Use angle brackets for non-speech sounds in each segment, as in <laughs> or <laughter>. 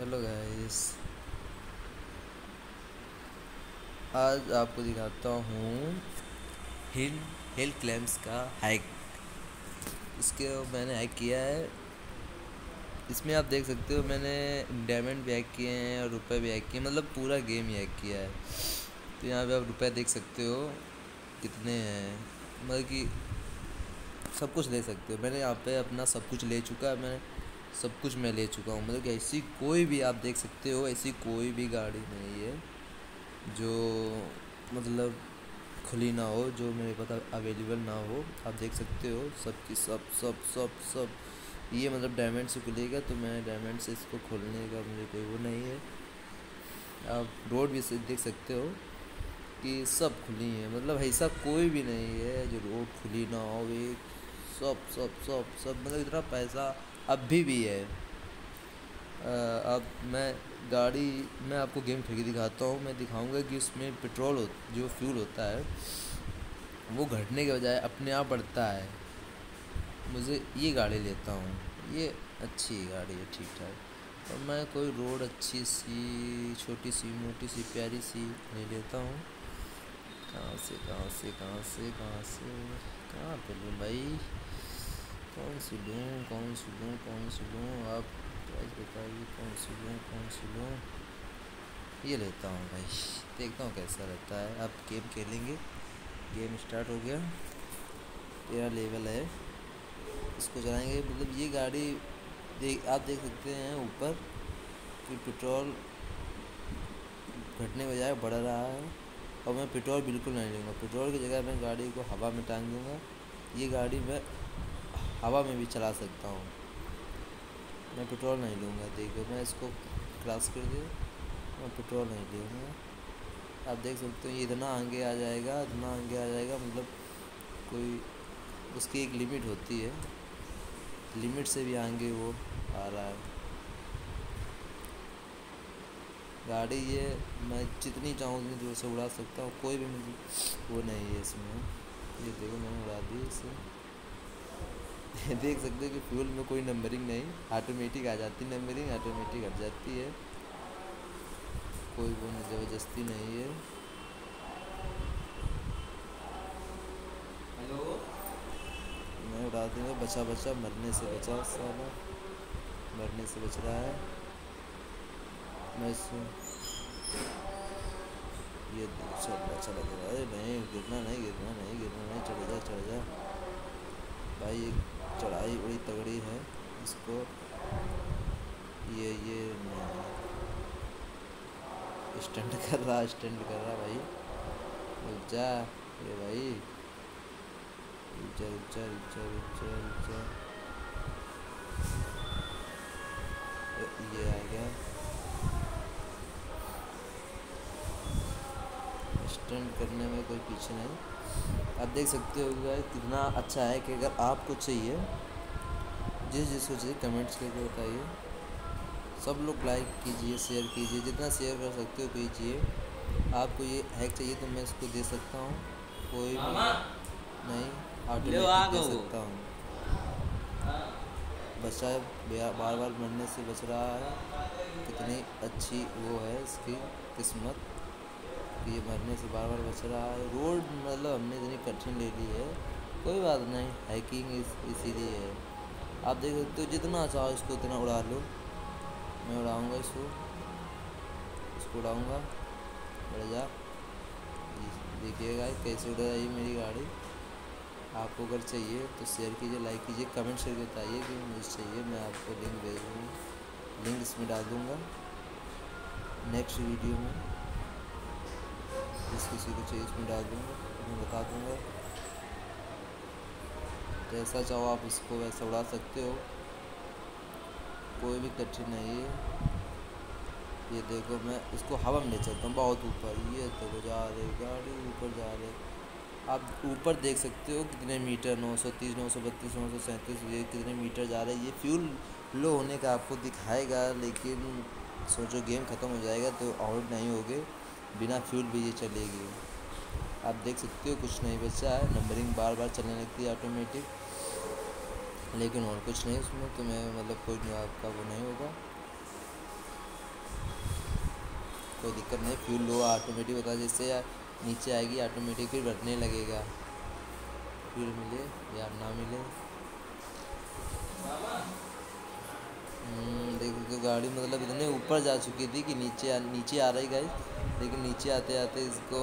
Hello guys आज आपको दिखाता हूँ हिल हिल क्लैम्स का हैक इसके मैंने हैक किया है। इसमें आप देख सकते हो मैंने डायमंड भी हैक किए हैं और रुपए भी हैक किए मतलब पूरा गेम ही हैक किया है। तो यहाँ पे आप रुपए देख सकते हो कितने हैं। मतलब कि सब कुछ ले सकते हो। मैंने यहाँ पे अपना सब कुछ ले चुका है। मैंने सब कुछ मैं ले चुका हूँ। मतलब कि ऐसी कोई भी आप देख सकते हो, ऐसी कोई भी गाड़ी नहीं है जो मतलब खुली ना हो, जो मेरे पास अवेलेबल ना हो। आप देख सकते हो सब की सब सब सब सब। ये मतलब डायमंड से खुलेगा तो मैं डायमंड से इसको खोलने का मुझे कोई वो नहीं है। आप रोड भी से देख सकते हो कि सब खुली हैं। मतलब ऐसा कोई भी नहीं है जो रोड खुली ना हो। एक सब सब सब सब। मतलब इतना पैसा अभी भी है। अब मैं गाड़ी, मैं आपको गेम के दिखाता हूँ। मैं दिखाऊँगा कि उसमें पेट्रोल हो, जो फ्यूल होता है, वो घटने के बजाय अपने आप बढ़ता है। मुझे ये गाड़ी लेता हूँ। ये अच्छी गाड़ी है, ठीक ठाक। और मैं कोई रोड अच्छी सी, छोटी सी, मोटी सी, प्यारी सी ले लेता हूँ। कहाँ से कहाँ से कहाँ से कहाँ से, कहाँ पे लूँ भाई? कौन सी लूँ, कौन सी लूँ, कौन सी लूँ? आप प्राइस बताइए, कौन सी लूँ, कौन सी लूँ? ये लेता हूँ भाई। देखता हूँ कैसा रहता है। आप गेम खेलेंगे। गेम स्टार्ट हो गया। तेरा लेवल है। इसको चलाएँगे। मतलब ये गाड़ी देख आप देख सकते हैं ऊपर कि पेट्रोल घटने बजाय बढ़ रहा है। और मैं पेट्रोल बिल्कुल नहीं लूँगा। पेट्रोल की जगह मैं गाड़ी को हवा में टांग दूँगा। ये गाड़ी मैं हवा में भी चला सकता हूँ। मैं पेट्रोल नहीं लूँगा, देखो, मैं इसको क्रॉस कर दिया मैं पेट्रोल नहीं लूँगा। आप देख सकते हो इतना आगे आ जाएगा, इतना आगे आ जाएगा मतलब कोई, उसकी एक लिमिट होती है। लिमिट से भी आगे वो आ रहा है। गाड़ी ये मैं जितनी चाहूँ उतनी दूर से उड़ा सकता हूँ, कोई भी मुझे वो नहीं है इसमें। ये देखो, मैंने उड़ा दी इसे। <laughs> देख सकते हो कि फ्यूल में कोई नंबरिंग नहीं ऑटोमेटिक आ जाती नंबरिंग ऑटोमेटिक हट जाती है। कोई वो ज़बरदस्ती नहीं है। हेलो? मैं उड़ा दूँगा बचा बचा मरने से बचा साला। मरने से बच रहा है। मैं ये चल अच्छा लग रहा है। नहीं गिरना नहीं गिरना नहीं गिरना नहीं चढ़ जा चढ़ जा। भाई एक चढ़ाई बड़ी तगड़ी है इसको ये ये स्टैंड कर रहा स्टैंड कर रहा भाई। रुक ये भाई। रुक जा रुक जा रुक ये आ गया। स्टैंड करने में कोई पीछे नहीं। आप देख सकते हो गाइस कितना अच्छा है कि अगर आपको चाहिए जिस जिसको चाहिए कमेंट्स करके बताइए। सब लोग लाइक कीजिए शेयर कीजिए जितना शेयर कर सकते हो कीजिए। आपको ये हैक चाहिए तो मैं इसको दे सकता हूँ। कोई नहीं ऑटोमेटिक दे सकता हूँ। बच्चा बार बार मरने से बच रहा है। कितनी अच्छी वो है इसकी किस्मत कि ये मरने से बार बार बच रहा है। रोड मतलब हमने इतनी कठिन ले ली है। कोई बात नहीं हैकिंग इस इसीलिए है। आप देख सकते हो, जितना चाहो इसको उतना उड़ा लो। मैं उड़ाऊँगा इसको। इसको उड़ाऊँगा। बढ़ जा देखिएगा कैसे उड़ रही मेरी गाड़ी। आपको अगर चाहिए तो शेयर कीजिए लाइक कीजिए कमेंट करके बताइए कि मुझे चाहिए। मैं आपको लिंक भेज दूँगा। लिंक इसमें डाल दूँगा। नेक्स्ट वीडियो में। जिस किसी को चाहिए उसमें डाल दूँगा। मैं बता दूँगा। जैसा चाहो आप इसको वैसा उड़ा सकते हो। कोई भी कठिन नहीं है। ये देखो, मैं इसको हवा में ले चलता हूँ, बहुत ऊपर। ये देखो, जा रहे गाड़ी ऊपर जा रहे आप ऊपर देख सकते हो कितने मीटर, नौ सौ तीस, नौ सौ बत्तीस, नौ सौ सैंतीस, ये कितने मीटर जा रहे हैं। ये फ्यूल लो होने का आपको दिखाएगा, लेकिन सोचो गेम ख़त्म हो जाएगा तो आउट नहीं होगे, बिना फ्यूल भी ये चलेगी। आप देख सकते हो कुछ नहीं बचा है। नंबरिंग बार बार चलने लगती है ऑटोमेटिक लेकिन और कुछ नहीं उसमें तो मैं मतलब कोई आपका वो नहीं होगा। कोई दिक्कत नहीं फ्यूल लो ऑटोमेटिक होता है जैसे नीचे आएगी ऑटोमेटिक फिर बढ़ने लगेगा। फ्यूल मिले या ना मिले। हम्म, देखो तो गाड़ी मतलब इतने ऊपर जा चुकी थी कि नीचे नीचे आ रही गई लेकिन नीचे आते आते इसको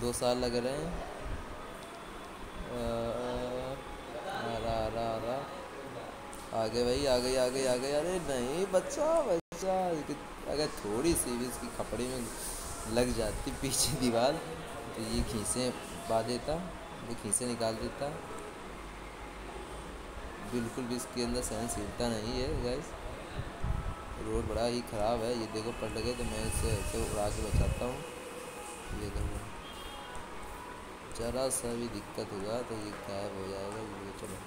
दो साल लग रहे हैं। आगे भाई आ गई आ गई अरे नहीं, बच्चा बच्चा। अगर थोड़ी सी भी इसकी खपड़ी में लग जाती पीछे दीवार तो ये खींचे पा देता, ये खींचे, निकाल देता। बिल्कुल भी इसके अंदर सहनशीलता नहीं है गैस रोड बड़ा ही ख़राब है। ये देखो, पलट गए तो मैं इसे ऐसे उड़ा के बचाता हूँ। ये देखो। ज़रा सा भी दिक्कत हुआ तो ये गायब हो जाएगा। ये चलो।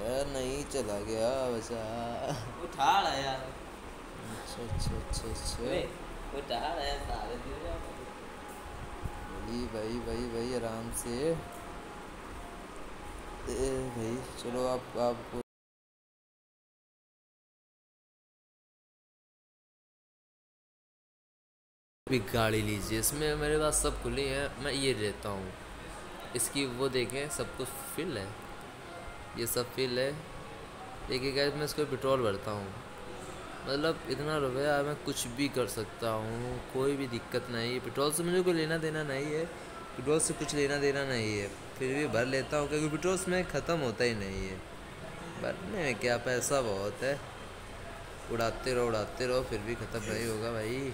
यार नहीं चला गया बचा उठा रहा यार। अच्छा अच्छा अच्छा अच्छा। उठा रहा है सारे भाई भाई भाई भाई आराम से। ए भाई चलो आप आपको भी गाड़ी लीजिए। इसमें मेरे पास सब खुली है, मैं ये लेता हूँ। इसकी वो देखें, सब कुछ फिल है। ये सब फिल है। देखिए गैस मैं इसको पेट्रोल भरता हूँ। मतलब इतना रुपया मैं कुछ भी कर सकता हूँ, कोई भी दिक्कत नहीं। है पेट्रोल से मुझे कोई लेना देना नहीं है। पेट्रोल से कुछ लेना देना नहीं है। फिर भी भर लेता हूँ, क्योंकि पेट्रोल में ख़त्म होता ही नहीं है। भरने में क्या पैसा बहुत है। उड़ाते रहो उड़ाते रहो, फिर भी ख़त्म नहीं होगा भाई।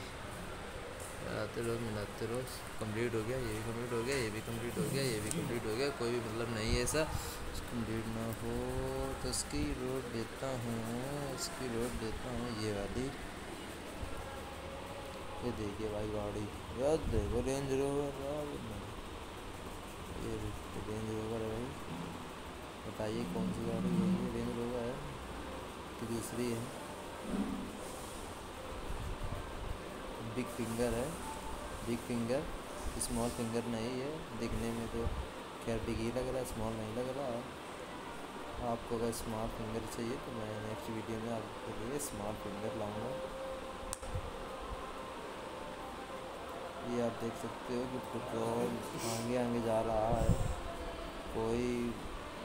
मिलाते रहो मिलाते रहो कंप्लीट हो गया, ये भी कंप्लीट हो गया, ये भी कंप्लीट हो गया, ये भी कंप्लीट हो गया, कोई भी मतलब नहीं है ऐसा। कंप्लीट ना हो तो इसकी रोड देता हूँ, इसकी रोड देता हूँ, ये वाली। ये देखिए भाई गाड़ी देखो रेंज रोवर ये रेंज रोवर है भाई। बताइए कौन सी गाड़ी है ये? रेंज रोवर है कि दूसरी है? बिग फिंगर है, बिग फिंगर स्मॉल फिंगर नहीं है, दिखने में तो खैर बिग ही लग रहा है स्मॉल नहीं लग रहा है। आपको अगर स्मॉल फिंगर चाहिए तो मैं नेक्स्ट वीडियो में आपके लिए स्मॉल फिंगर लाऊँगा। ये आप देख सकते हो कि पेट्रोल आगे आगे जा रहा है। कोई,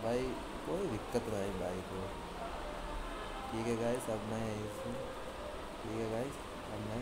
भाई, कोई दिक्कत नहीं बाइक को। ठीक है गाइस अब मैं इसमें ठीक है गाइस अब मैं